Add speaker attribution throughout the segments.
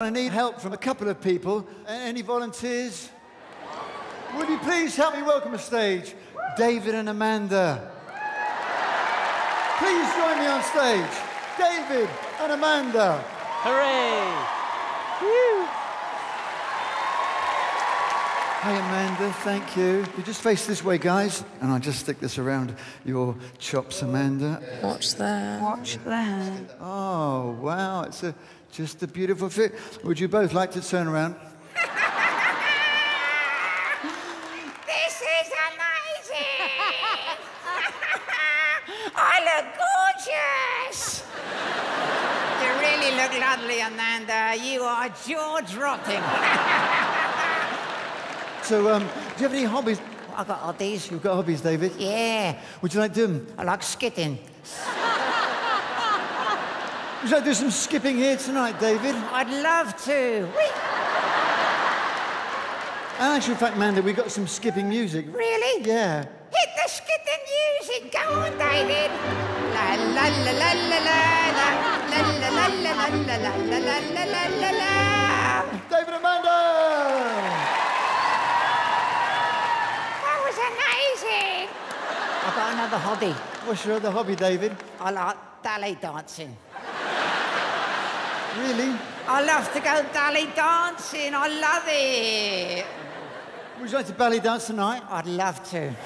Speaker 1: I need help from a couple of people. Any volunteers? Would you please help me welcome to stage David and Amanda? Please join me on stage. David and Amanda.
Speaker 2: Hooray! Woo.
Speaker 1: Hi, Amanda. Thank you. You just face this way, guys, and I'll just stick this around your chops, Amanda.
Speaker 3: Watch that.
Speaker 4: Watch that.
Speaker 1: Oh, wow. It's a, just a beautiful fit. Would you both like to turn around?
Speaker 5: This is amazing! I look gorgeous! You really look lovely, Amanda. You are jaw-dropping.
Speaker 1: So, um, do you have any hobbies?
Speaker 5: I've got hobbies.
Speaker 1: You've got hobbies, David?
Speaker 5: Yeah,
Speaker 1: Would you like to do them?
Speaker 5: I like skitting.
Speaker 1: Would you like to do some skipping here tonight, David?
Speaker 5: I'd love to. Whee!
Speaker 1: And actually, in fact, Amanda, we've got some skipping music.
Speaker 5: Really?
Speaker 1: Yeah.
Speaker 5: Hit the skitting music. Go on, David. La la la la la la la la la la la la la la la la la la la.
Speaker 1: David and Amanda!
Speaker 5: That was amazing. I got another hobby.
Speaker 1: What's your other hobby, David?
Speaker 5: I like ballet dancing.
Speaker 1: Really?
Speaker 5: I love to go ballet dancing. I love it.
Speaker 1: Would you like to ballet dance tonight?
Speaker 5: I'd love to. Hit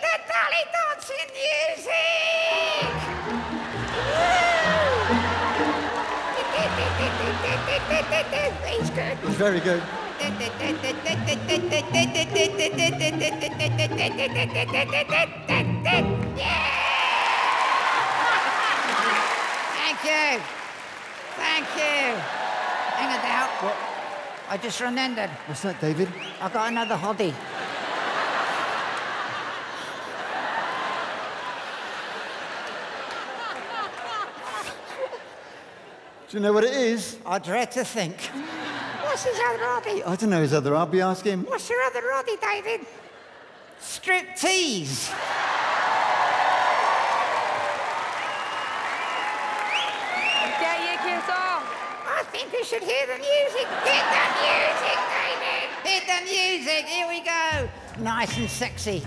Speaker 5: the ballet dancing music! He's good.
Speaker 1: It's very good.
Speaker 5: Thank you. Thank you. Hang on now. What? I just remembered.
Speaker 1: What's that, David?
Speaker 5: I got another hobby.
Speaker 1: Do you know what it is?
Speaker 5: I dread to think. What's his other hobby?
Speaker 1: I don't know his other hobby. Ask him.
Speaker 5: What's your other hobby, David? Strip tease. We should hear the music. Hit the music, David. Hit the music. Here we go. Nice and sexy.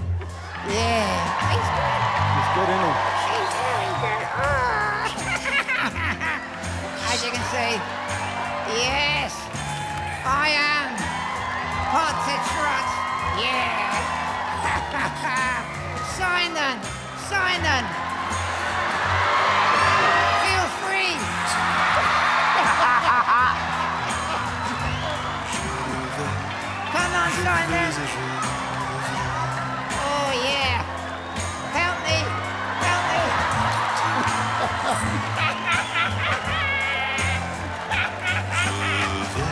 Speaker 5: Yeah. He's good.
Speaker 1: He's good, isn't he?
Speaker 5: He's very good. Oh. As you can see, yes, I am hot to trot. Yeah. Simon, Sign Feel On, Simon. Oh, yeah. Help me. Help me.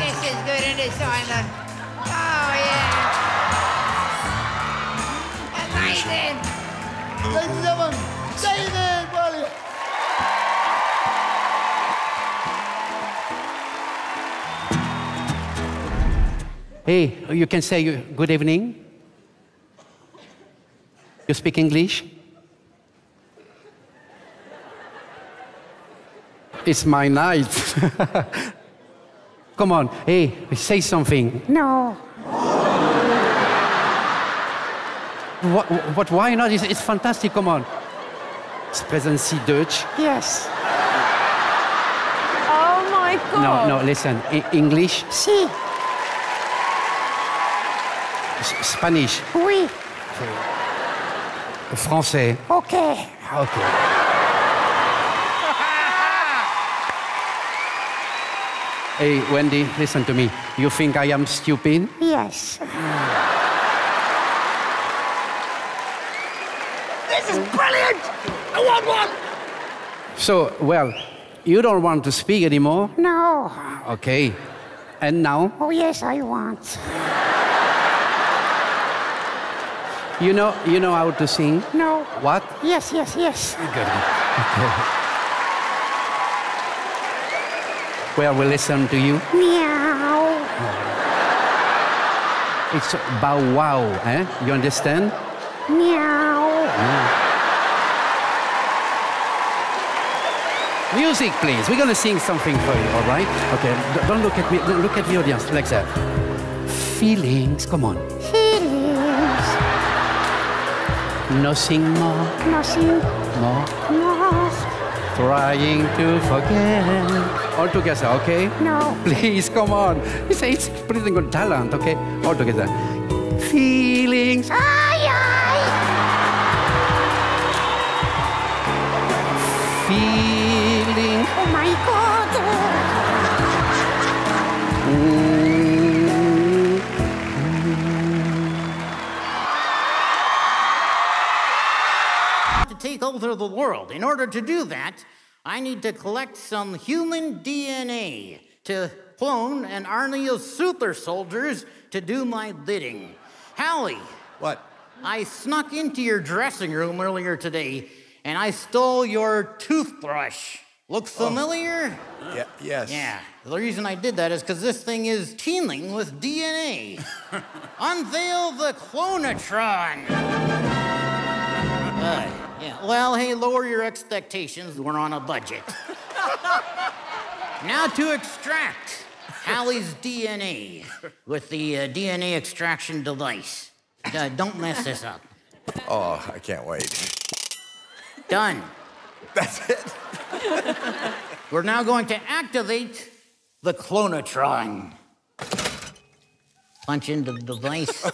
Speaker 5: this is good in this island. Oh, yeah. Amazing.
Speaker 1: Ladies and gentlemen, David Walliams.
Speaker 2: Hey, you can say good evening. You speak English? It's my night. Come on, hey, say something.
Speaker 5: No.
Speaker 2: What, what why not? It's, it's fantastic, come on. Sprechen Sie Deutsch?
Speaker 5: Yes.
Speaker 4: Oh my God.
Speaker 2: No, no, listen. E- English,
Speaker 5: Si.
Speaker 2: S- Spanish,
Speaker 5: Oui.
Speaker 2: français.
Speaker 5: Okay.
Speaker 2: Ah, okay. Hey, Wendy, listen to me. You think I am stupid?
Speaker 5: Yes. this is brilliant. I want one.
Speaker 2: So, well, you don't want to speak anymore?
Speaker 5: No.
Speaker 2: Okay. And now?
Speaker 5: Oh, yes, I want.
Speaker 2: You know, you know how to sing?
Speaker 5: No.
Speaker 2: What?
Speaker 5: Yes, yes, yes.
Speaker 2: Good. Well, we listen to you.
Speaker 5: Meow.
Speaker 2: It's bow wow, eh? You understand?
Speaker 5: Meow.
Speaker 2: Music, please. We're gonna sing something for you, all right? Okay, d- don't look at me. Look at the audience like that. Feelings, come on. Nothing more,
Speaker 3: nothing,
Speaker 2: more.
Speaker 3: no,
Speaker 2: Trying to forget. All together, okay?
Speaker 3: no.
Speaker 2: Please, come on. It's, it's pretty good talent, okay? All together. Feelings.
Speaker 3: Ay, ay,
Speaker 2: Feelings.
Speaker 6: Over the world. In order to do that, I need to collect some human DNA to clone an army of super soldiers to do my bidding. Howie,
Speaker 7: What?
Speaker 6: I snuck into your dressing room earlier today and I stole your toothbrush. Looks familiar?
Speaker 7: Yeah, yes.
Speaker 6: Yeah. The reason I did that is because this thing is teeming with DNA. Unveil the clonatron. Uh, yeah. Well, hey, lower your expectations. We're on a budget. now to extract Howie's DNA with the uh, DNA extraction device. Uh, don't mess this up.
Speaker 7: Oh, I can't wait.
Speaker 6: Done.
Speaker 7: That's it.
Speaker 6: We're now going to activate the clonatron. Punch into the device.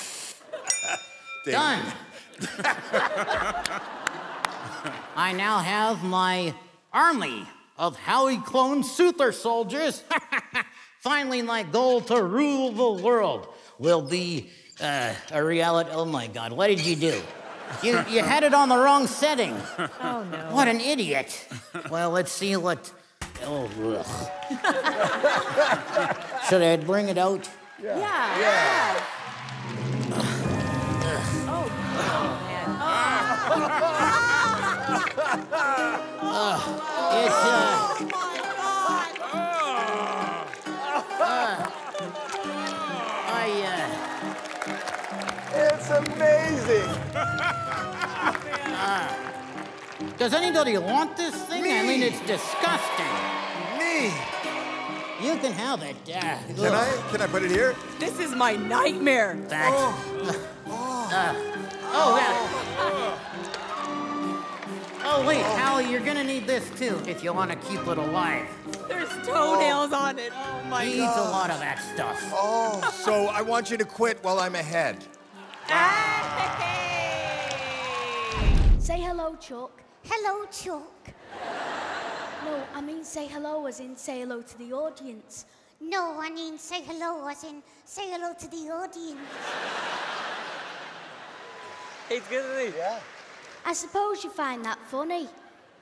Speaker 6: Done. I now have my army of Howie clone super soldiers. Finally, my goal to rule the world will be uh, a reality. Oh my God, what did you do? You, you had it on the wrong setting.
Speaker 4: Oh no.
Speaker 6: What an idiot. Well, let's see what. Oh, ugh. Should I bring it out?
Speaker 4: Yeah. Yeah. Oh,
Speaker 6: It's, uh. uh, I,
Speaker 7: It's amazing.
Speaker 6: uh. Does anybody want this thing? I mean, it's disgusting.
Speaker 7: Me.
Speaker 6: You can have it. Uh,
Speaker 7: Can I? Can I put it here?
Speaker 4: This is my nightmare.
Speaker 6: That. Uh, oh, yeah. Oh, wait, Howie, you're gonna need this too if you want to keep it alive.
Speaker 4: There's toenails oh. on it. Oh my
Speaker 6: god. He eats a lot of that stuff.
Speaker 7: Oh, so I want you to quit while I'm ahead.
Speaker 3: Say hello, Chuck.
Speaker 8: Hello, Chuck.
Speaker 3: No, I mean say hello as in say hello to the audience.
Speaker 8: No, I mean say hello, as in say hello to the audience.
Speaker 4: It's good.
Speaker 7: To me, yeah.
Speaker 3: I suppose you find that funny.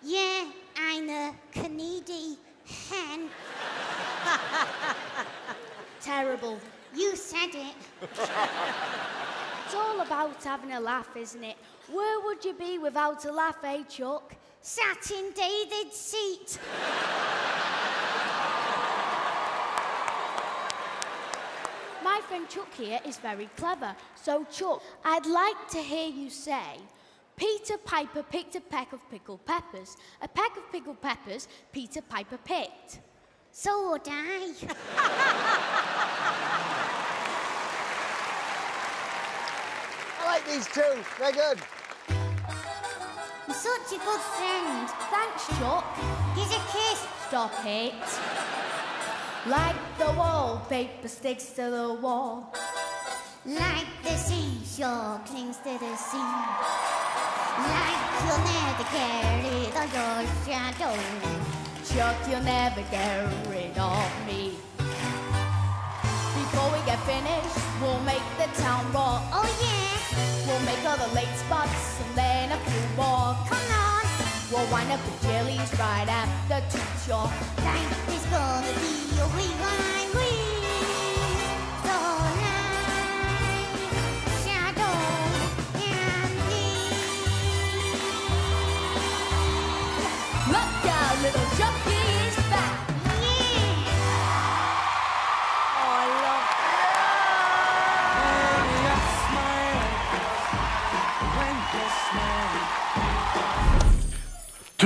Speaker 8: Yeah, I'm a Canadian hen.
Speaker 3: Terrible.
Speaker 8: You said it.
Speaker 3: It's all about having a laugh, isn't it? Where would you be without a laugh, eh, Chuck?
Speaker 8: Sat in David's seat.
Speaker 3: My friend Chuck here is very clever. So, Chuck, I'd like to hear you say, Peter Piper picked a peck of pickled peppers. A peck of pickled peppers Peter Piper picked.
Speaker 8: So would I.
Speaker 7: I like these two. They're good.
Speaker 8: You're such a good friend.
Speaker 3: Thanks, Chuck.
Speaker 8: Here's a kiss.
Speaker 3: Stop it. Like the wallpaper sticks to the wall.
Speaker 8: Like the seashore clings to the sea. Like you'll never get rid of your shadow.
Speaker 3: Chuck, you'll never get rid of me. Before we get finished, we'll make the town roar.
Speaker 8: Oh yeah,
Speaker 3: We'll make all the late spots and then a few more.
Speaker 8: come on.
Speaker 3: We'll wind up the jellies right after Toot Your.
Speaker 8: Life is gonna be a rewind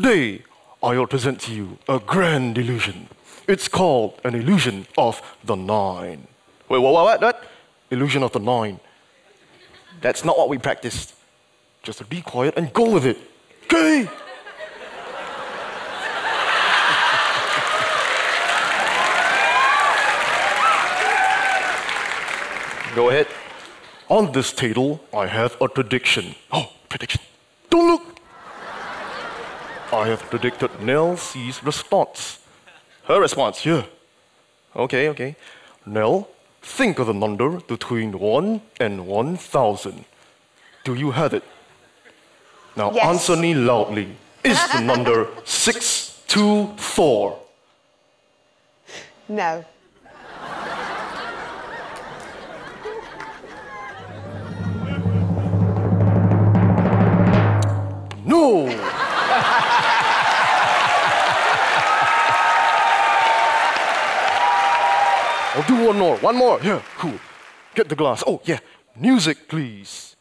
Speaker 9: Today, I will present to you a grand illusion. It's called an illusion of the nine. Wait, what, what, what? what? Illusion of the nine. That's not what we practiced. Just to be quiet and go with it. Okay? Go ahead. On this table, I have a prediction. Oh, prediction. I have predicted Nell C's response. Her response, here. Okay, okay. Nell, think of the number between 1 and 1,000. Do you have it? Now
Speaker 7: Yes.
Speaker 9: answer me loudly. Is the number 624?
Speaker 7: No.
Speaker 9: No! Do one more. One more. Yeah, cool. Get the glass. Oh, yeah. Music, please.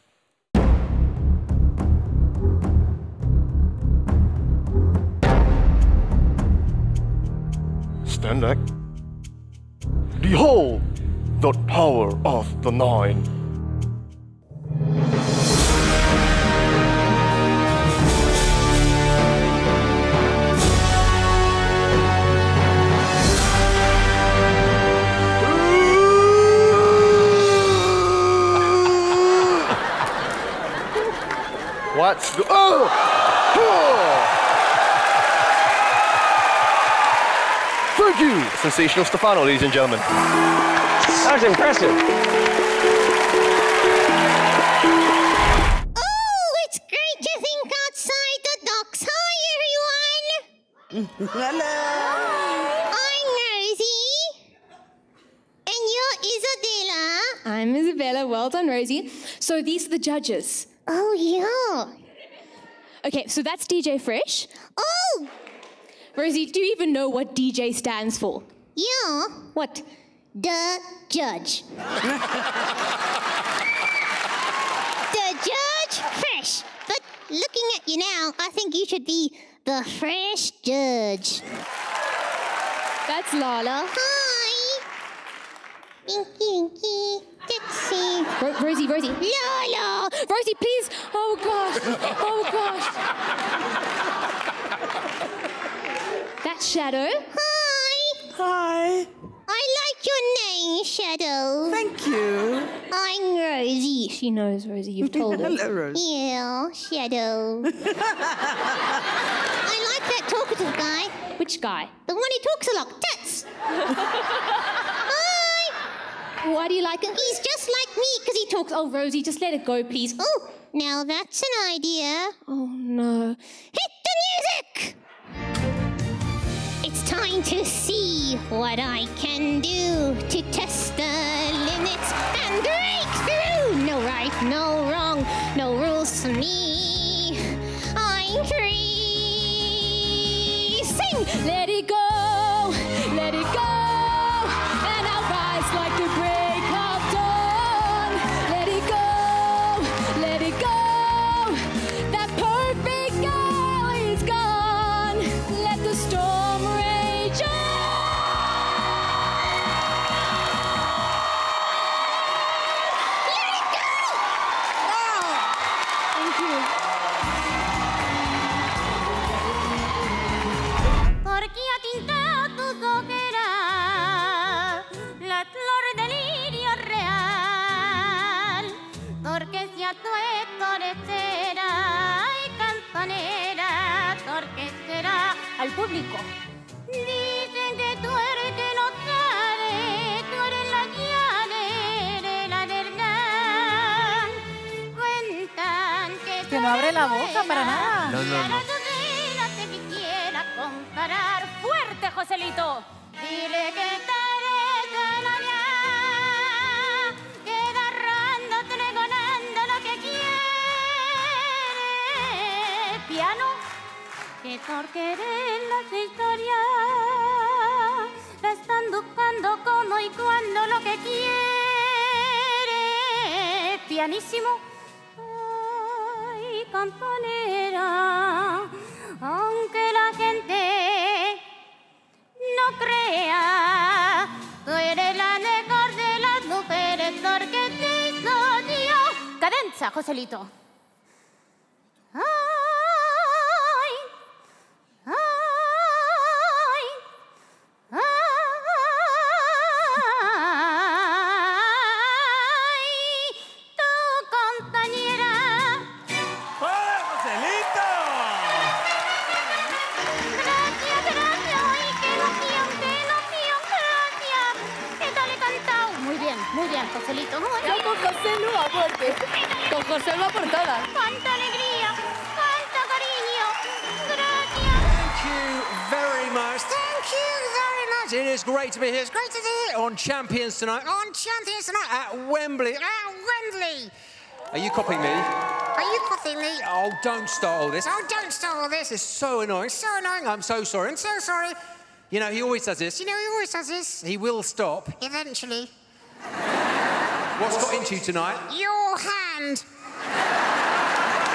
Speaker 9: Stand back. Behold the power of the nine. What's the. Oh! oh! Thank you! Sensational Stefano, ladies and gentlemen.
Speaker 7: That was impressive.
Speaker 8: Oh, it's great to think outside the docks. Hi, everyone.
Speaker 10: Hello.
Speaker 8: I'm Rosie. And you're Isabella.
Speaker 11: I'm Isabella. Well done, Rosie. So these are the judges.
Speaker 8: Oh, yeah.
Speaker 11: Okay, so that's DJ Fresh.
Speaker 8: Oh,
Speaker 11: Rosie, do you even know what DJ stands for?
Speaker 8: yeah.
Speaker 11: What?
Speaker 8: The judge. the judge fresh. But looking at you now, I think you should be the fresh judge.
Speaker 11: That's Lalla.
Speaker 8: Hi. Inky, inky, Dixie.
Speaker 11: Ro- Rosie, Rosie.
Speaker 8: Lola.
Speaker 11: Rosie, please. Oh gosh. Oh gosh. That's Shado.
Speaker 8: Hi.
Speaker 10: Hi.
Speaker 8: I like your name, Shado.
Speaker 10: Thank you.
Speaker 8: I'm Rosie.
Speaker 11: She knows, Rosie. You've told her.
Speaker 10: Hello, Rose.
Speaker 8: Yeah, Shado. I like that talkative guy.
Speaker 11: Which guy?
Speaker 8: The one who talks a lot. Tits.
Speaker 11: Why do you like him?
Speaker 8: He's just like me because he talks.
Speaker 11: Oh, Rosie, just let it go, please.
Speaker 8: Oh, now that's an idea.
Speaker 11: Oh no.
Speaker 8: Hit the music! It's time to see what I can do to test the limits and break through. No right, no wrong, no rules for me. I'm free. Sing!
Speaker 11: Let it go, let
Speaker 12: Champions tonight. On Champions tonight at Wembley. At Wembley. Are you copying me? Are you copying me? Oh, don't start all this. Oh, don't start all this. It's so annoying. So annoying. I'm so sorry. I'm so sorry. You know, he always does this. You know, he always does this. He will stop. Eventually. What's got into you tonight? Your hand.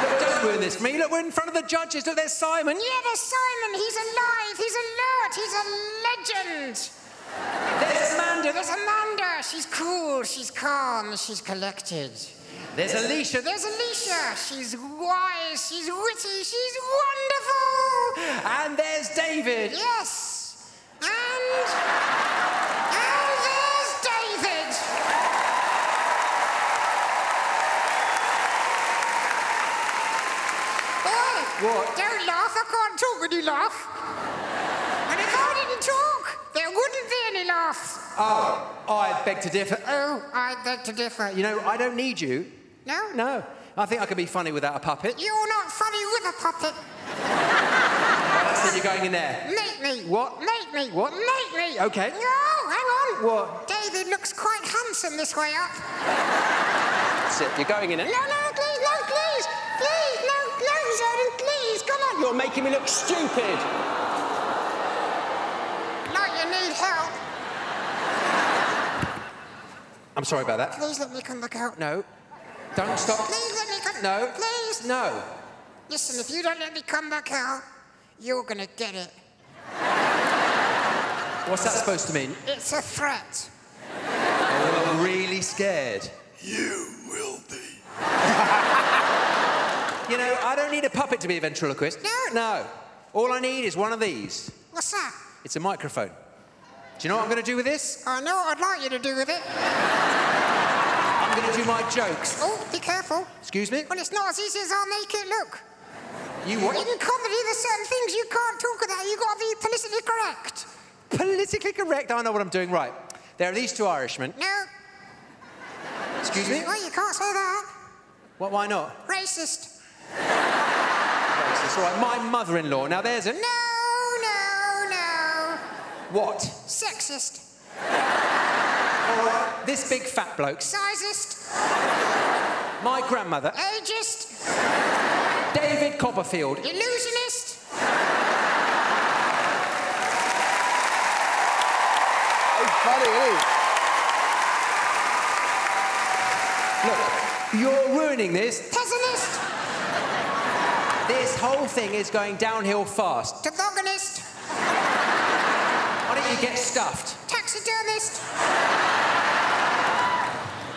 Speaker 12: Look, don't ruin this for me. Look, we're in front of the judges. Look, there's Simon. Yeah, there's Simon. He's alive. He's alert. He's a legend. There's Amanda. There's Amanda. She's cool. She's calm. She's collected. There's Alesha. There's Alesha. She's wise. She's witty. She's wonderful. And there's David. Yes. And. And there's David. Oi! What? Don't laugh. I can't talk when you laugh. And if I didn't talk, there wouldn't be any laughs. Oh, I beg to differ. Oh, I beg to differ. You know, I don't need you. No? No. I think I can be funny without a puppet. You're not funny with a puppet. That's it, you're going in there. Make me. What? Make me. What? Make me. Okay. No, hang on. What? David looks quite handsome this way up. That's it, you're going in it. No, no, please, no, please. Please, no, no, please, come on. You're making me look stupid. Like you need help. I'm sorry about that. Please let me come back out. No. Don't stop. Please let me come. Out. No. Please. No. Listen, if you don't let me come back out, you're gonna get it. What's that supposed to mean? It's a threat. Oh, I'm really scared. You will be. you know, I don't need a puppet to be a ventriloquist. No. No. All I need is one of these. What's that? It's a microphone. Do you know what I'm going to do with this? I know what I'd like you to do with it. I'm going to do my jokes. Oh, be careful. Excuse me? Well, it's not as easy as I'll make it look. You what? In comedy, there's certain things you can't talk about. You've got to be politically correct. Politically correct? I know what I'm doing right. There are these two Irishmen. No. Excuse me? Oh, you can't say that. What, why not? Racist. Racist. All right, my mother-in-law. Now, there's a... No. What? Sexist. All right, this big fat bloke. Sizist. My grandmother. Ageist. David Copperfield. Illusionist.
Speaker 7: It's funny, isn't it?
Speaker 12: Look, you're ruining this. Pessimist. This whole thing is going downhill fast. Tobogganist. Why don't you get stuffed? Taxidermist.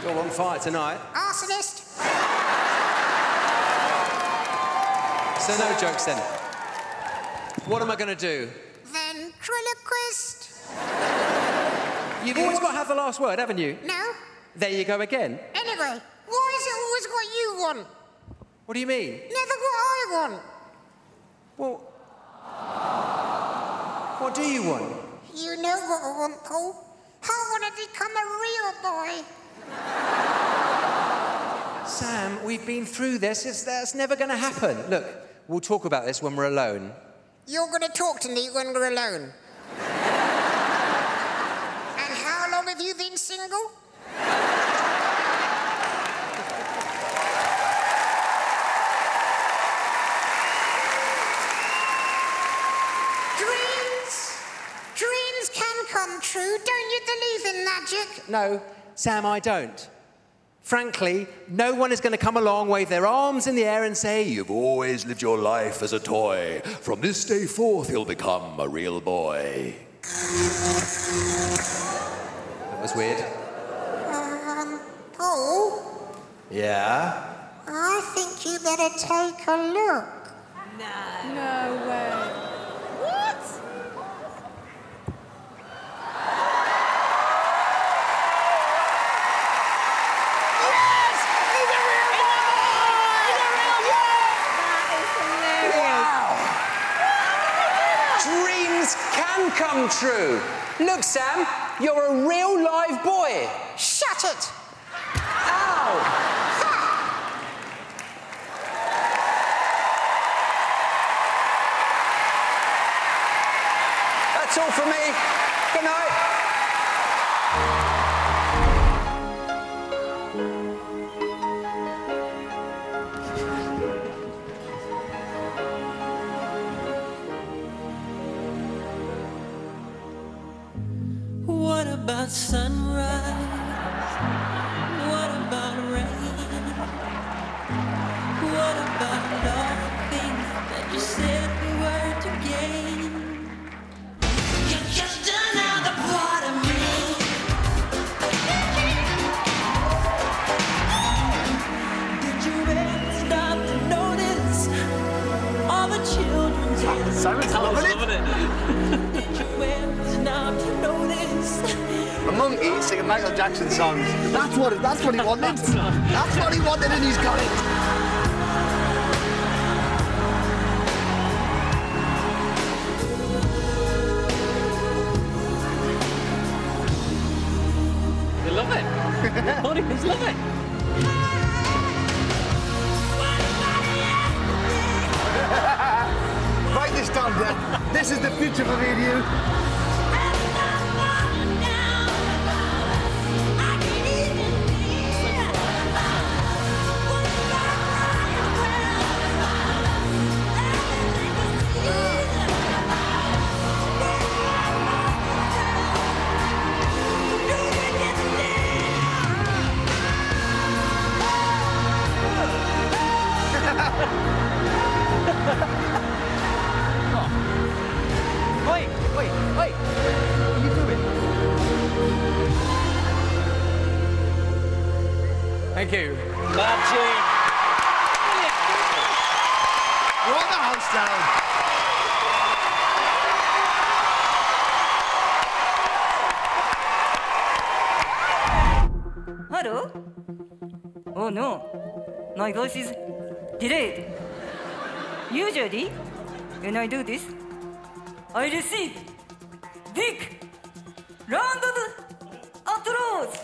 Speaker 12: You're on fire tonight. Arsonist. So no jokes then. What am I going to do? Ventriloquist. You've always got to have the last word, haven't you? No. There you go again. Anyway, why is it always what you want? What do you mean? Never what I want. Well, what do you want? You know what I want, Paul. I want to become a real boy. Sam, we've been through this. It's, that's never going to happen. Look, we'll talk about this when we're alone. You're going to talk to me when we're alone. and how long have you been single? Dreams, dreams can come true. Don't you believe in magic? No, Sam, I don't. Frankly, no one is going to come along, wave their arms in the air, and say, You've always lived your life as a toy. From this day forth, you'll become a real boy. That was weird.
Speaker 7: Um, Paul,
Speaker 12: Yeah? I think you better take a look.
Speaker 13: No No way. What?
Speaker 12: Yes! He's a real boy! He's a real
Speaker 14: Dreams can come true. Look, Sam, you're a real live boy. Shut it! Ow! That's all from me. Good night.
Speaker 15: Future
Speaker 16: voice is delayed. Usually, when I do this, I receive big round of applause.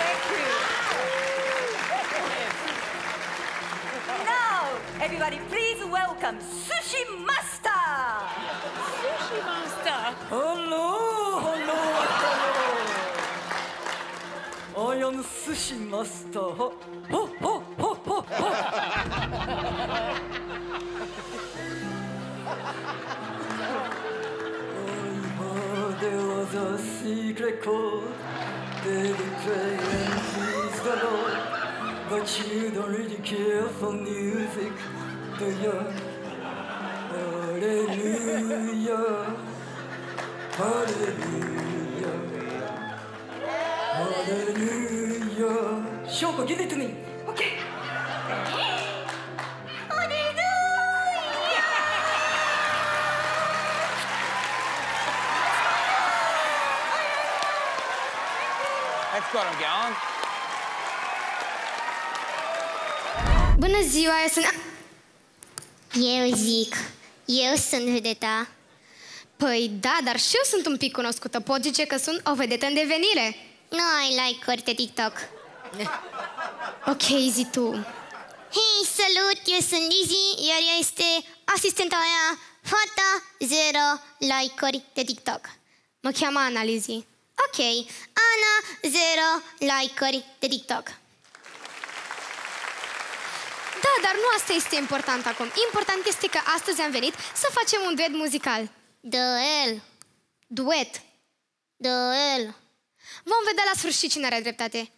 Speaker 16: Thank you. Now, everybody, please welcome Sushi Master. Sushi Master. Hello, hello, hello. I am Sushi Master. Ho, ho, ho, ho, ho, ho. Oh, there was a secret chord. David pray and please the Lord. But you don't really care for music, do you? Hallelujah. Hallelujah. Hallelujah. Shoko, give it to me. Okay.
Speaker 17: That's got him going.
Speaker 18: Bună ziua, eu sunt... Eu zic, eu sunt vedeta.
Speaker 19: Păi da, dar și eu sunt un pic cunoscută. Pot zice că sunt o vedetă în devenire.
Speaker 18: Nu ai like-uri pe TikTok.
Speaker 19: Ok, zi tu.
Speaker 18: Hei, salut, eu sunt Lizzy, iar ea este asistenta mea, fata zero like-uri de TikTok.
Speaker 19: Mă cheamă Ana Lizzy.
Speaker 18: Ok, Ana, zero like-uri de TikTok.
Speaker 19: Da, dar nu asta este important acum. Important este că astăzi am venit să facem un duet muzical.
Speaker 18: Duel.
Speaker 19: Duet.
Speaker 18: Duel.
Speaker 19: Vom vedea la sfârșit cine are dreptate.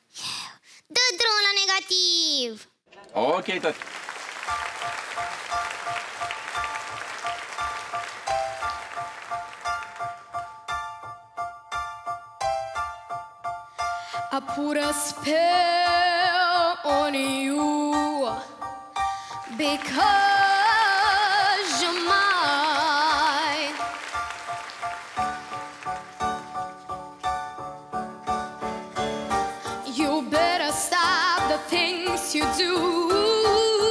Speaker 18: Dă drumul la negativ.
Speaker 17: Ok, tot.
Speaker 13: I put a spell
Speaker 20: on you because things you
Speaker 8: do.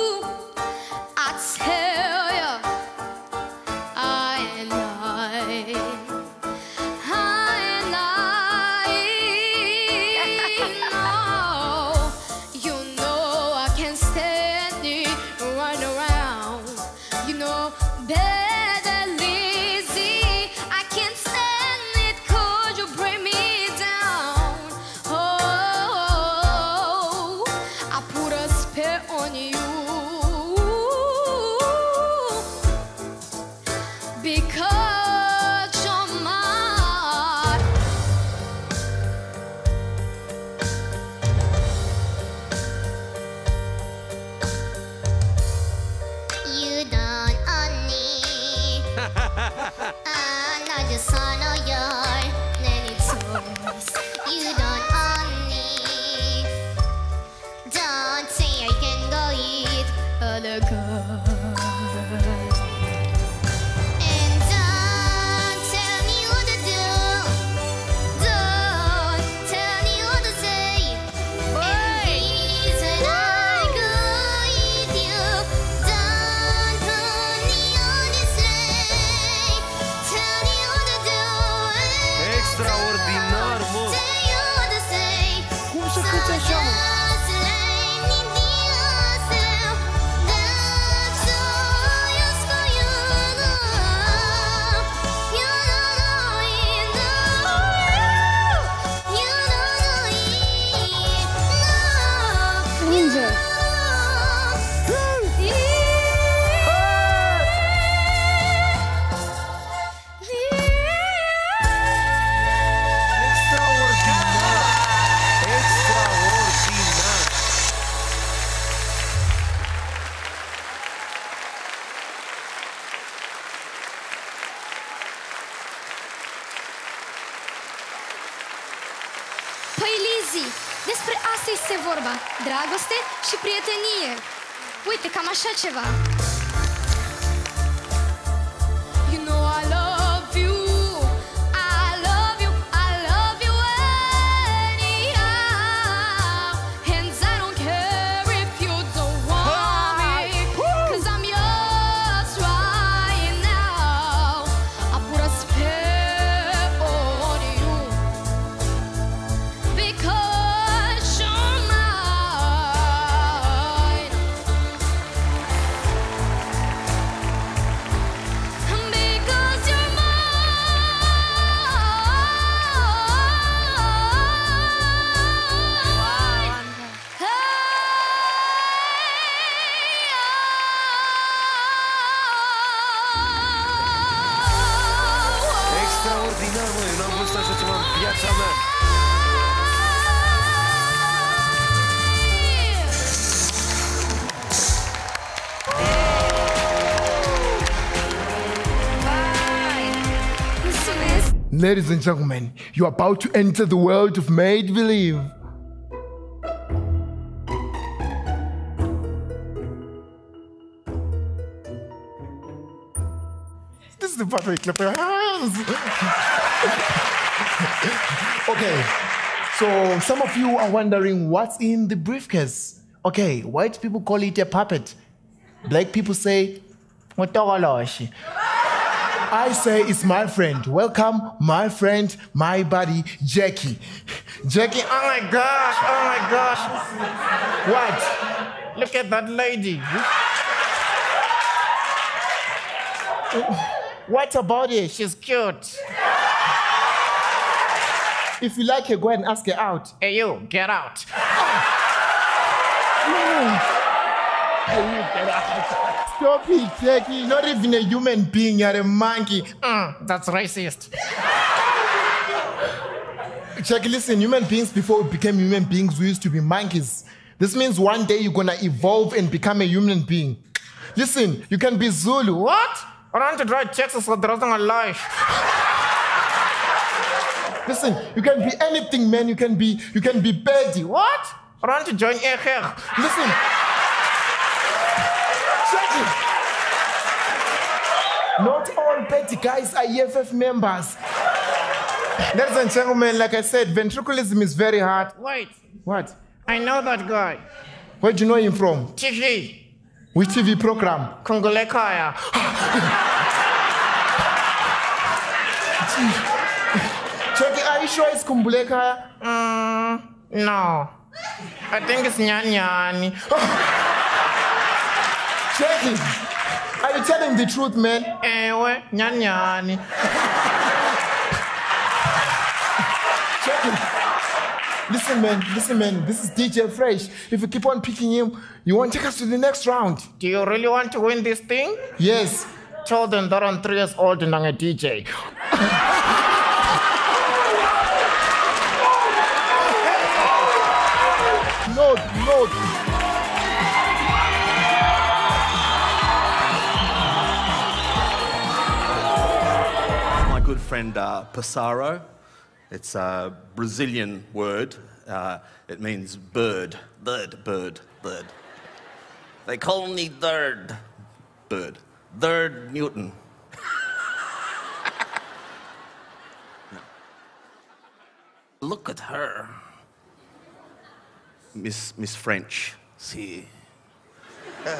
Speaker 13: Trzecie wam.
Speaker 21: Ladies and gentlemen, you're about to enter the world of made believe. This is the part where you clap your hands. okay, so some of you are wondering what's in the briefcase. Okay, white people call it a puppet. Black people say. I say it's my friend. Welcome, my friend, my buddy, Jackie. Jackie, oh my gosh, oh my gosh. What? Look at that lady. What about her? She's cute. If you like her, go ahead and ask her out. Hey, you, get out. Oh. Hey, you, get out. Stop it, Jackie. Not even a human being. You're a monkey. Mm, that's racist. Jackie, listen, human beings, before we became human beings, we used to be monkeys. This means one day you're gonna evolve and become a human being. Listen, you can be Zulu. What? I want to try Texas for the rest of my life. Listen, you can be anything, man. You can be, you can be Betty. What? I want to join EFF. Listen. Check it. Not petty guys are EFF members. Ladies and gentlemen, like I said, ventriculism is very hard. Wait. What? I know that guy. Where do you know him from? TV. Which TV program? Kongole Kaya. Check. Are you sure it's Kumbule Kaya? Mm, no. I think it's Nyanyani. Check it. Are you telling the truth, man? Ewe, Nyanyani. Check it. Listen, man, listen, man. This is DJ Fresh. If you keep on picking him, you won't take us to the next round. Do you really want to win this thing? Yes. Tell them that I'm three years old and I'm a DJ.
Speaker 22: friend uh, Passaro. It's a Brazilian word. Uh, it means bird. Bird, bird, bird. They call me Third. Bird. Third Newton. Look at her. Miss, Miss French. See.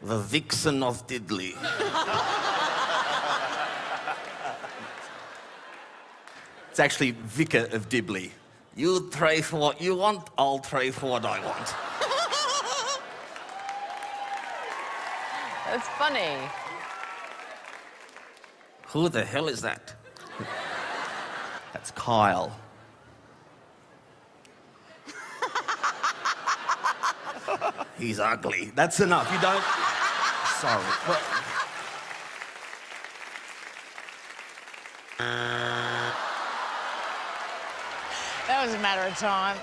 Speaker 22: the vixen of Diddley. It's actually Vicar of Dibley. You pray for what you want, I'll pray for what I want.
Speaker 5: That's funny.
Speaker 22: Who the hell is that? That's Kyle. He's ugly. That's enough. You don't. Sorry. Well,
Speaker 5: was a matter of time.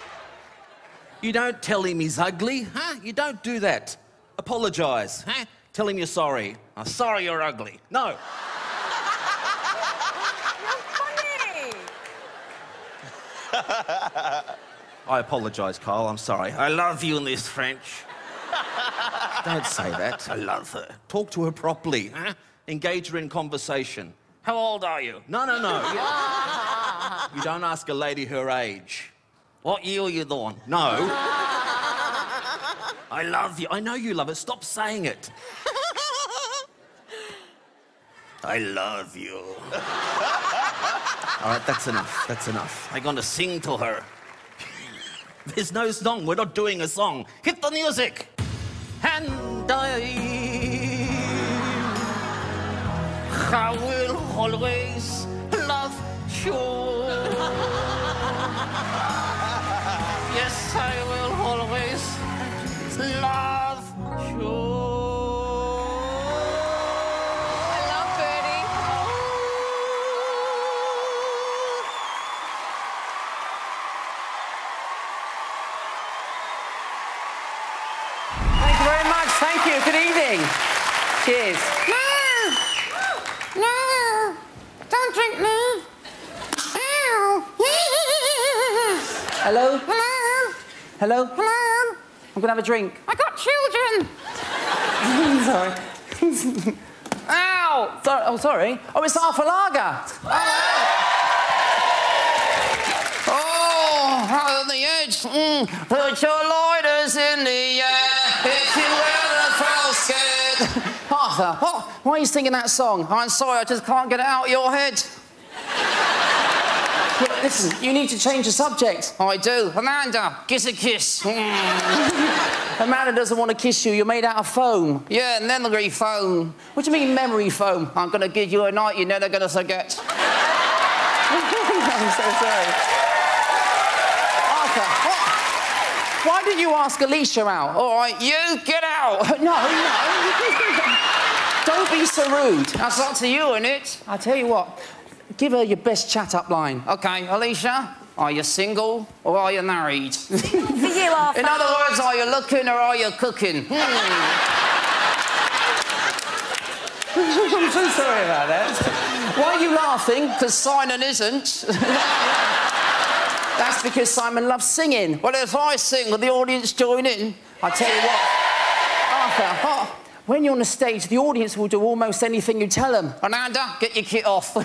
Speaker 22: you don't tell him he's ugly, huh? You don't do that. Apologise, huh? Tell him you're sorry. I'm sorry you're ugly. No. You're funny. I apologise, Kyle. I'm sorry. I love you, in this French. Don't say that. I love her. Talk to her properly. Huh? Engage her in conversation. How old are you? No, no, no. You, don't ask a lady her age. What year are you born? No. I love you. I know you love it. Stop saying it. I love you. All right, that's enough. That's enough. I'm going to sing to her. There's no song. We're not doing a song. Hit the music. And I, I will always love
Speaker 23: Hello?
Speaker 12: Hello?
Speaker 23: Hello?
Speaker 12: Hello?
Speaker 23: I'm going to have a drink.
Speaker 12: I got children!
Speaker 23: sorry. Ow! So- oh, sorry. Oh, it's Arthur Lager.
Speaker 24: Oh, out on the edge. Mm. Put your lighters in the air if you ever felt scared.
Speaker 23: Arthur, what? Why are you singing that song? I'm sorry, I just can't get it out of your head. Listen, you need to change the subject.
Speaker 24: Oh, I do. Amanda, kiss a kiss.
Speaker 23: Amanda doesn't want to kiss you. You're made out of foam.
Speaker 24: Yeah, and then the memory foam.
Speaker 23: What do you mean, memory foam?
Speaker 24: I'm gonna give you a night you're never gonna forget.
Speaker 23: I'm so sorry. Arthur, what? Why did you ask Alesha out?
Speaker 24: All right, you get out.
Speaker 23: No, no. Don't be so rude.
Speaker 24: That's up to you, innit?
Speaker 23: I'll tell you what. Give her your best chat-up line.
Speaker 24: Okay, Alesha, are you single or are you married?
Speaker 12: For you, Arthur.
Speaker 24: In other words, are you looking or are you cooking? Hmm.
Speaker 23: I'm so sorry about that. Why are you laughing?
Speaker 24: Because Simon isn't.
Speaker 23: That's because Simon loves singing. Well, if I sing, will the audience join in? I tell you what, Arthur, huh, when you're on the stage, the audience will do almost anything you tell them. Amanda, get your kit off.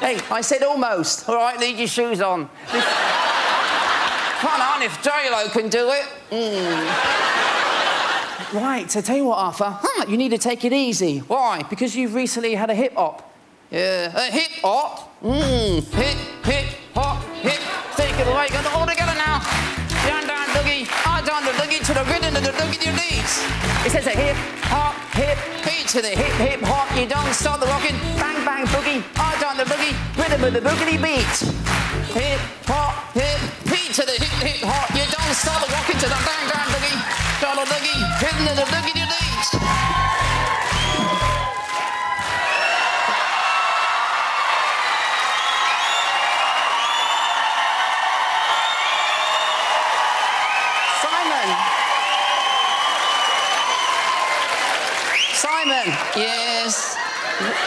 Speaker 23: hey, I said almost. All right, leave your shoes on. Come on, if J-Lo can do it. Mm. Right, so tell you what, Arthur, huh, you need to take it easy. Why? Because you've recently had a hip hop. Yeah, a hip hop. Mmm, hip, hip, hop, hip. Take it away, to the rhythm of the your knees. It says a hip, hop, hip, beat to the hip, hip, hop. You don't start the rocking, bang, bang, boogie, I down the boogie, rhythm of the boogity beat. Hip, hop, hip, beat to the hip, hip, hop. You don't start the rocking to the bang, bang, boogie, the boogie, rhythm of the your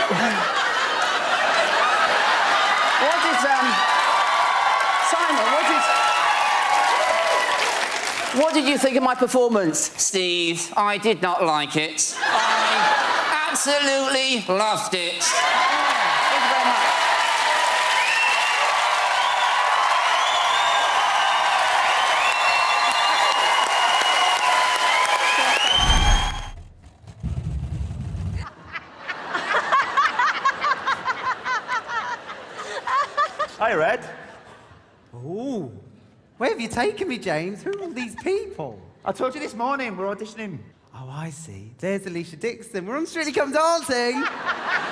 Speaker 23: What is um? Simon, what is? What did you think of my performance, Steve? I did not like it. I absolutely loved it.
Speaker 25: Where have you taken me, James? Who are all these people?
Speaker 26: I told you this morning, we're auditioning.
Speaker 25: Oh, I see. There's Alesha Dixon. We're on Strictly Come Dancing.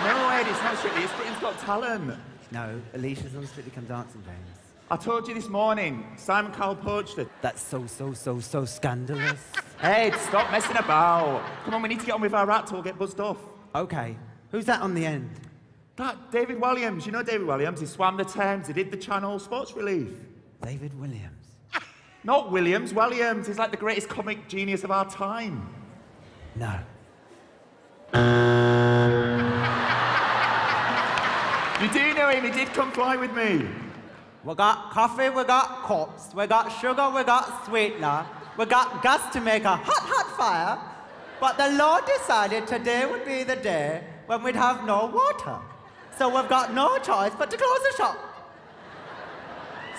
Speaker 26: No, Ed, it's not Strictly, it's Britain's Got Talent.
Speaker 25: No, Alesha's on Strictly Come Dancing, James.
Speaker 26: I told you this morning, Simon Cowell poached her.
Speaker 25: That's so, so, so, so scandalous.
Speaker 26: Ed, stop messing about. Come on, we need to get on with our act or we'll get buzzed off.
Speaker 25: Okay. Who's that on the end?
Speaker 26: That David Walliams, you know David Walliams? He swam the Thames, he did the Channel Sports Relief.
Speaker 25: David Williams.
Speaker 26: Not Walliams, Williams. He's like the greatest comic genius of our time.
Speaker 25: No.
Speaker 26: You do know him, he did come fly with me.
Speaker 25: We got coffee, we got cups, we got sugar, we got sweetener, we got gas to make a hot, hot fire. But the Lord decided today would be the day when we'd have no water. So we've got no choice but to close the shop.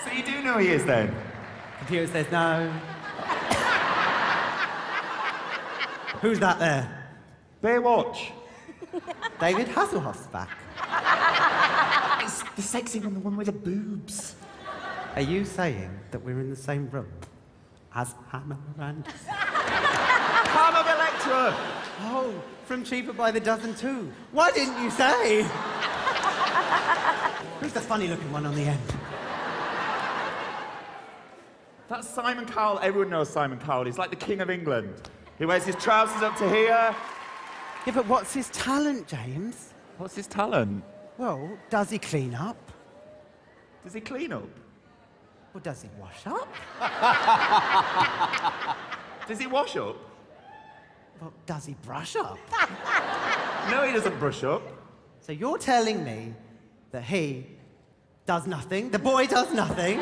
Speaker 26: So you do know who he is then?
Speaker 25: Computer says no. Who's that there?
Speaker 26: Baywatch.
Speaker 25: David Hasselhoff's back.
Speaker 26: It's the sexy one, the one with the boobs.
Speaker 25: Are you saying that we're in the same room as Hannah Miranda?
Speaker 26: Palm Electra.
Speaker 25: Oh, from Cheaper by the Dozen too. Why didn't you say? Who's the funny looking one on the end?
Speaker 26: That's Simon Cowell. Everyone knows Simon Cowell. He's like the King of England. He wears his trousers up to here.
Speaker 25: Yeah, but what's his talent, James?
Speaker 26: What's his talent?
Speaker 25: Well, does he clean up?
Speaker 26: Does he clean up?
Speaker 25: Or does he wash up?
Speaker 26: Does he wash up?
Speaker 25: Well, does he brush up?
Speaker 26: No, he doesn't brush up.
Speaker 25: So you're telling me that he does nothing, the boy does nothing,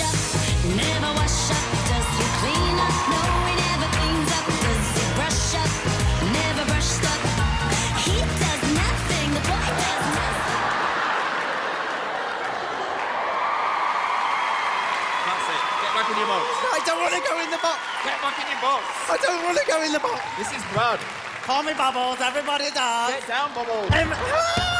Speaker 27: go
Speaker 26: in
Speaker 25: the box.
Speaker 26: This is blood.
Speaker 25: Call me Bubbles, everybody does.
Speaker 26: Get down, Bubbles.
Speaker 25: Em- Ah!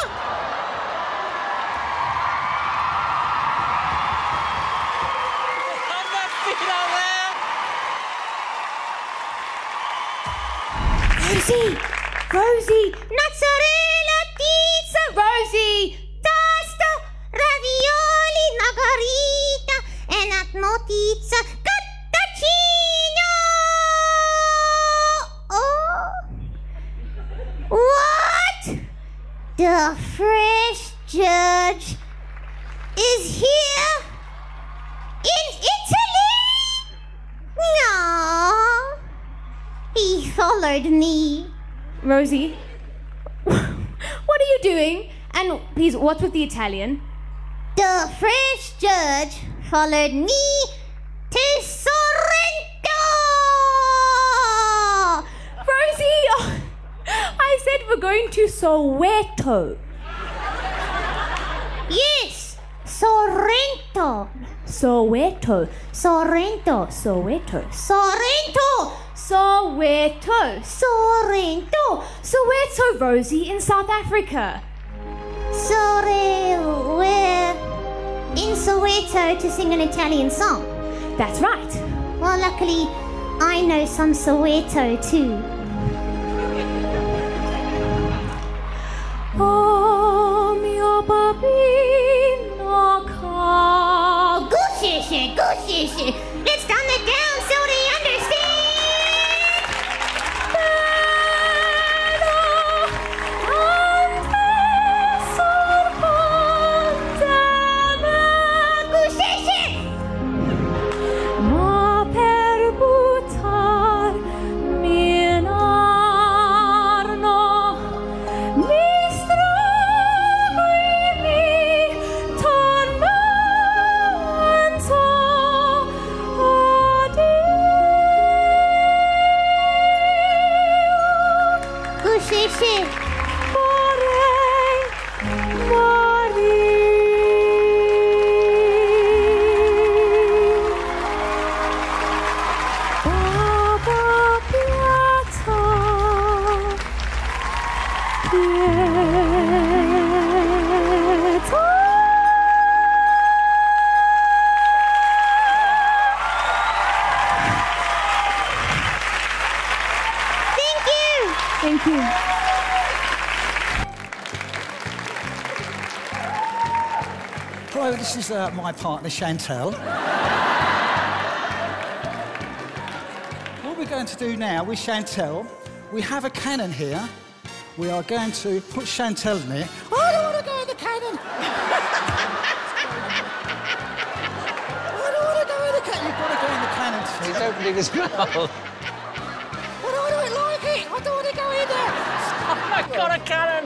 Speaker 8: Rosie! Rosie! Rosie, what
Speaker 11: are you doing? And please, what's with the Italian?
Speaker 8: The French judge followed me to Sorrento.
Speaker 11: Rosie, oh, I said we're going to Soweto.
Speaker 8: Yes, Sorrento.
Speaker 11: Soweto.
Speaker 8: Sorrento.
Speaker 11: Soweto.
Speaker 8: Sorrento.
Speaker 11: Soweto.
Speaker 8: Sorrento.
Speaker 11: Soweto, Rosie, in South Africa.
Speaker 8: Sorry, we're in Soweto to sing an Italian song.
Speaker 11: That's right.
Speaker 8: Well, luckily, I know some Soweto too.
Speaker 11: Oh, mio bambino
Speaker 28: 恭喜谢谢。Partner Chantel. what we're going to do now with Chantel, we have a cannon here. We are going to put Chantel in it. I don't want to go in the cannon. I don't want to go in the cannon. You've got to go in the cannon.
Speaker 17: He's opening his mouth.
Speaker 28: Well, I don't like it. I don't want to go in there.
Speaker 17: I've got a cannon.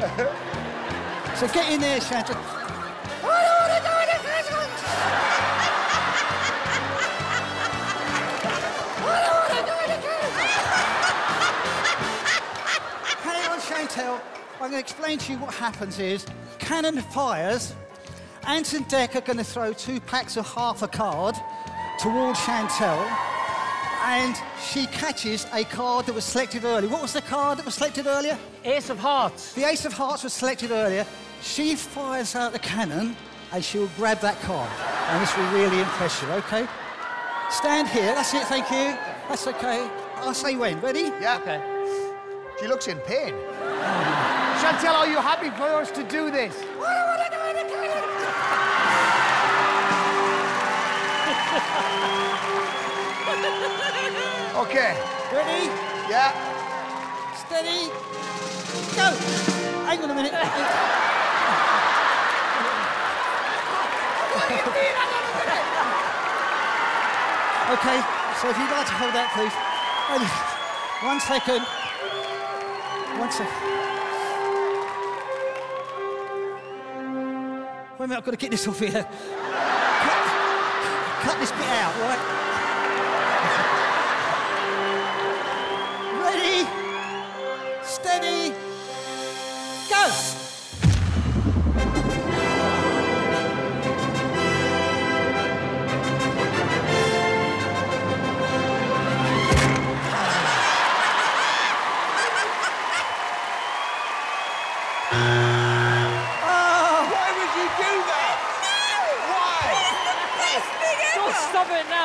Speaker 28: So get in there, Chantel. I'm going to explain to you what happens is cannon fires. Ant and Dec are going to throw two packs of half a card towards Chantel. And she catches a card that was selected earlier. What was the card that was selected earlier?
Speaker 29: Ace of Hearts.
Speaker 28: The Ace of Hearts was selected earlier. She fires out the cannon and she will grab that card. And this will really impress you, okay? Stand here. That's it, thank you. That's okay. I'll say when. Ready?
Speaker 7: Yeah.
Speaker 29: Okay.
Speaker 7: She looks in pain. Chantel, are you happy for us to do this? Okay.
Speaker 28: Ready?
Speaker 7: Yeah.
Speaker 28: Steady. Go. Hang on a minute. okay, so if you'd like to hold that, please. One second. One second. Wait a minute, I've got to get this off here. Cut, cut this bit out, right?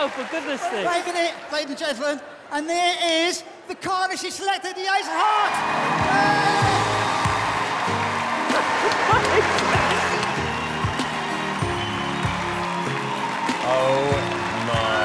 Speaker 29: Now, for goodness sake.
Speaker 28: Wait a minute, ladies and gentlemen. And there is the card that she selected, the Ace of Hearts.
Speaker 9: Oh my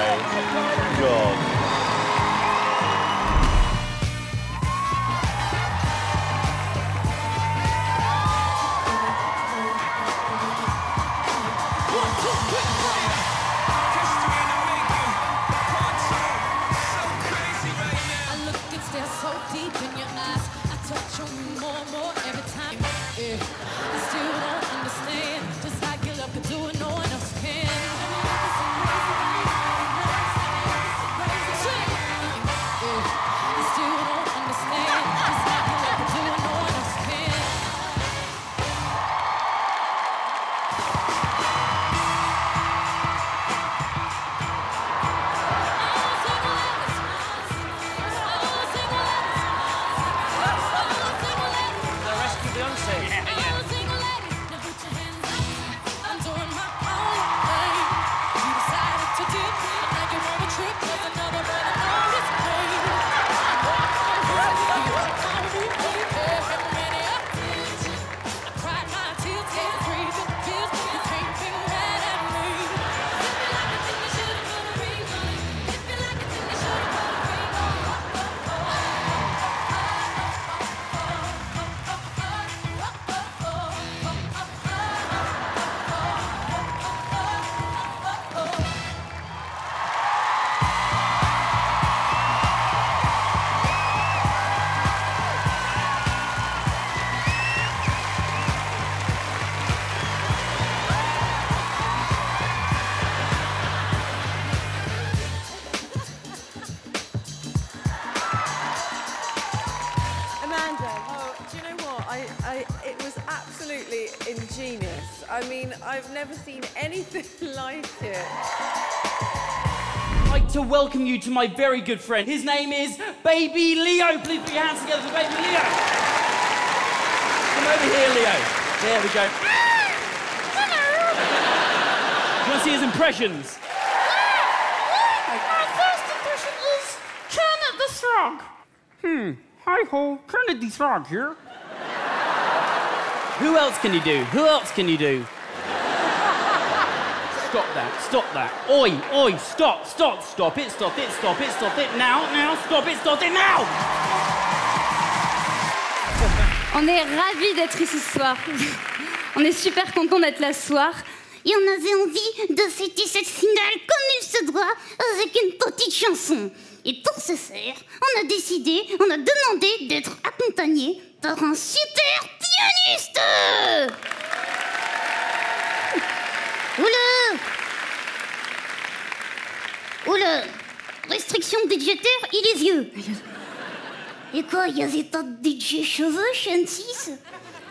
Speaker 30: Say. Welcome you to my very good friend. His name is Baby Leo. Please put your hands together for Baby Leo. Come over here, Leo. There we go. Do you want to see his impressions?
Speaker 7: My first impression is Kermit the Frog.
Speaker 30: Hmm. Hi ho, Kermit the Frog here. Who else can you do? Who else can you do? Stop that, stop that. Oi, oi, stop, stop, stop it, stop it, stop it, stop it, now, now, stop it, stop it, now!
Speaker 13: On est ravis d'être ici ce soir. On est super content d'être là ce soir.
Speaker 11: Et on avait envie de fêter cette finale comme il se doit avec une petite chanson. Et pour ce faire, on a décidé, on a demandé d'être accompagné par un super pianiste Oula Restriction budgétaire, il est vieux. Et quoi, il y avait pas de DJ cheveux chez N6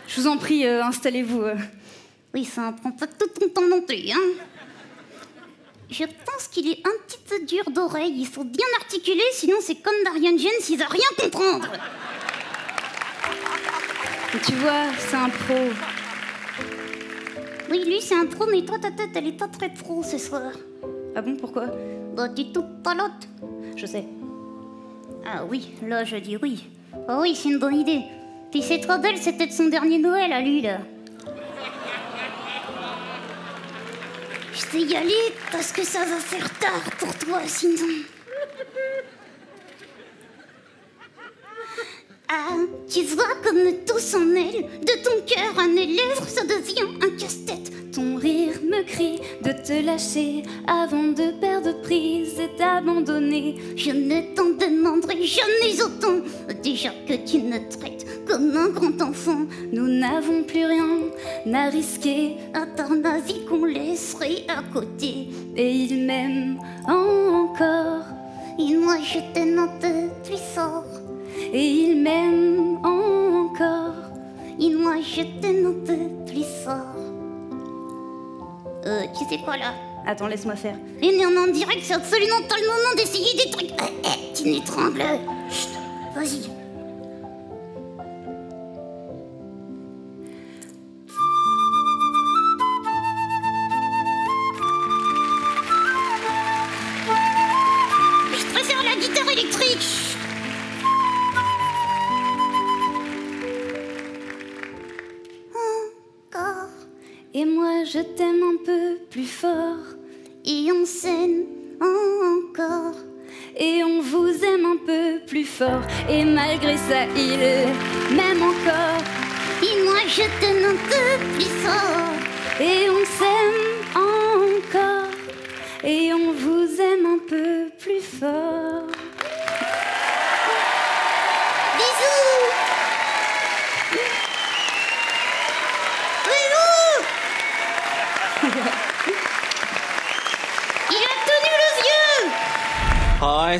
Speaker 13: Je vous en prie, euh, installez-vous. euh.
Speaker 11: Oui, ça prend pas tout ton temps non plus, hein. Je pense qu'il est un petit peu dur d'oreille. Il faut bien articuler, sinon c'est comme Darian James, il va rien comprendre.
Speaker 13: Mais tu vois, c'est un pro.
Speaker 11: Oui, lui c'est un pro, mais toi ta tête elle est pas très pro ce soir.
Speaker 13: Ah bon, pourquoi?
Speaker 11: Bah, tu tout palote.
Speaker 13: Je sais.
Speaker 11: Ah oui, là je dis oui. Ah oui, c'est une bonne idée. Puis c'est trop belle, c'est peut-être son dernier Noël à lui là. Je y aller parce que ça va faire tard pour toi sinon. Ah, tu vois comme tout s'en de ton cœur à mes lèvres, ça devient un casse-tête.
Speaker 13: Ton rire me crie de te lâcher avant de perdre prise et d'abandonner.
Speaker 11: Je ne t'en demanderai jamais autant, déjà que tu me traites comme un grand enfant.
Speaker 13: Nous n'avons plus rien à risquer.
Speaker 11: À part ma vie qu'on laisserait à côté.
Speaker 13: Et il m'aime encore.
Speaker 11: Et moi je t'aime un peu plus.
Speaker 13: Et il m'aime encore.
Speaker 11: Et moi je t'aime un peu plus fort. Euh, tu sais quoi là?
Speaker 13: Attends, laisse-moi faire.
Speaker 11: Et mais on en direct, c'est absolument pas le moment d'essayer des trucs. Eh, eh, tu m'étrangles. Chut, vas-y.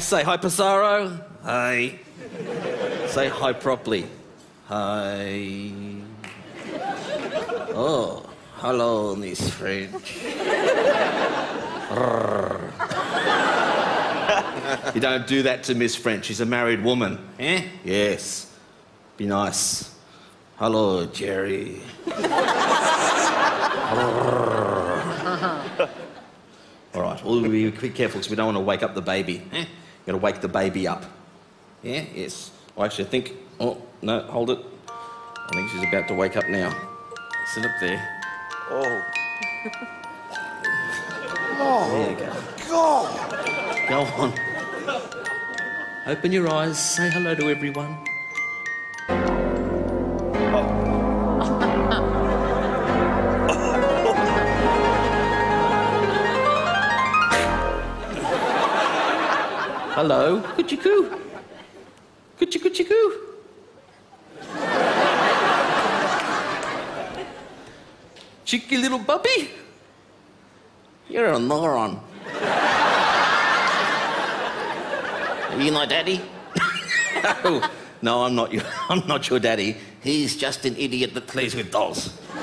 Speaker 22: Say hi, Passaro. Hi. Say hi properly. Hi. Oh, hello, Miss French. you don't do that to Miss French. She's a married woman. Eh? Yes. Be nice. Hello, Jerry. All right, we'll be careful because we don't want to wake up the baby. Eh? Got to wake the baby up. Yeah, yes. Oh, actually, I think. Oh, no, hold it. I think she's about to wake up now. Sit up there. Oh. oh there you go.
Speaker 7: God.
Speaker 22: Go on. Open your eyes. Say hello to everyone. Hello. Coochie coo. Coochie coochie coo. Cheeky little puppy. You're a moron. Are you my daddy? no, oh, no, I'm not your. I'm not your daddy. He's just an idiot that plays with dolls.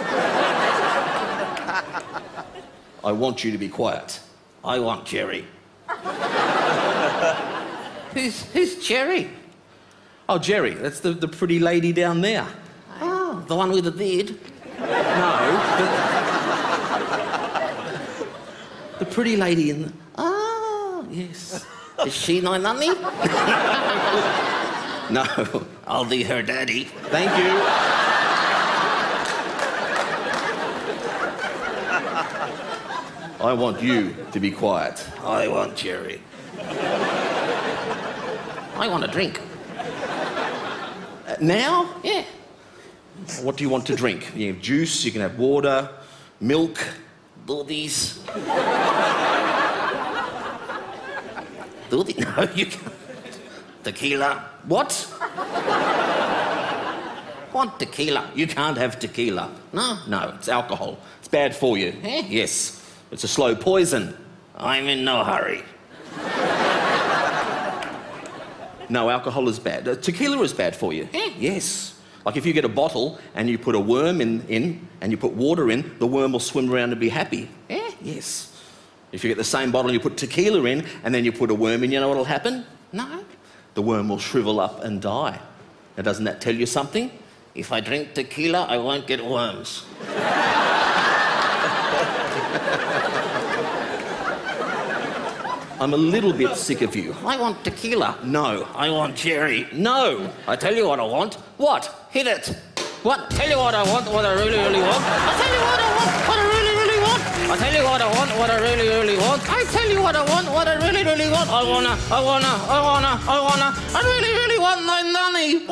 Speaker 22: I want you to be quiet. I want Jerry. Who's, who's Jerry? Oh, Jerry, that's the, the pretty lady down there. Oh, the one with the beard? No, the, the pretty lady in the. Oh, yes. Is she my mummy? no, I'll be her daddy. Thank you. I want you to be quiet. I want Jerry. I want a drink. Uh, now? Yeah. What do you want to drink? You have juice, you can have water, milk, boobies. Booby? No, you can't. Tequila. What? What tequila? You can't have tequila. No, no, it's alcohol. It's bad for you. Eh? Yes. It's a slow poison. I'm in no hurry. No, alcohol is bad. Uh, tequila is bad for you. Eh? Yes. Like if you get a bottle and you put a worm in, in and you put water in, the worm will swim around and be happy. Eh? Yes. If you get the same bottle and you put tequila in and then you put a worm in, you know what'll happen? No. The worm will shrivel up and die. Now, doesn't that tell you something? If I drink tequila, I won't get worms. I'm a little bit sick of you. I want tequila. No. I want Jerry. No. I tell you what I want. What? Hit it. What? Tell you what I want, what I really, really want. I tell you what I want, what I really, really want. I tell you what I want, what I really, really want. I tell you what I want, what I really, really want. I wanna, I wanna, I wanna, I wanna, I really, really want my money.